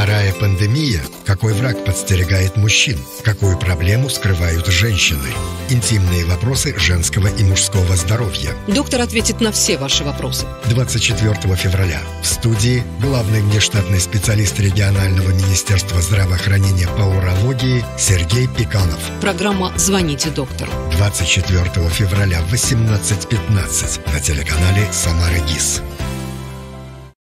Вторая пандемия. Какой враг подстерегает мужчин? Какую проблему скрывают женщины? Интимные вопросы женского и мужского здоровья. Доктор ответит на все ваши вопросы. 24 февраля в студии главный внештатный специалист регионального министерства здравоохранения по урологии Сергей Пиканов. Программа «Звоните доктору». 24 февраля в 18.15 на телеканале «Самара ГИС».